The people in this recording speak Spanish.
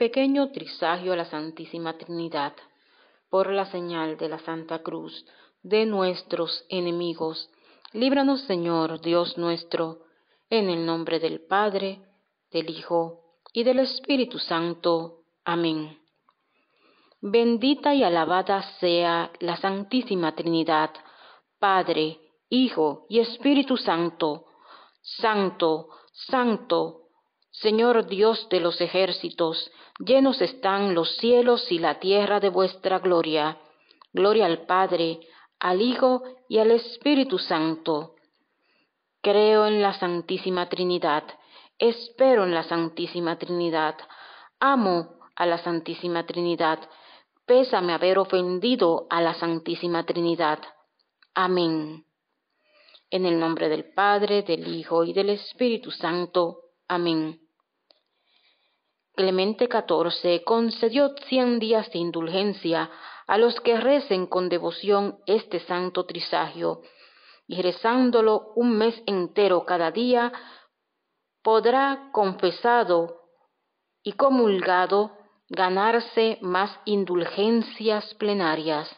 Pequeño trisagio a la Santísima Trinidad, por la señal de la Santa Cruz de nuestros enemigos. Líbranos, Señor, Dios nuestro, en el nombre del Padre, del Hijo y del Espíritu Santo. Amén. Bendita y alabada sea la Santísima Trinidad, Padre, Hijo y Espíritu Santo. Santo, Santo, Señor Dios de los ejércitos, llenos están los cielos y la tierra de vuestra gloria. Gloria al Padre, al Hijo y al Espíritu Santo. Creo en la Santísima Trinidad, espero en la Santísima Trinidad, amo a la Santísima Trinidad, pésame haber ofendido a la Santísima Trinidad. Amén. En el nombre del Padre, del Hijo y del Espíritu Santo. Amén. Clemente XIV concedió cien días de indulgencia a los que recen con devoción este santo trisagio, y rezándolo un mes entero cada día, podrá confesado y comulgado ganarse más indulgencias plenarias.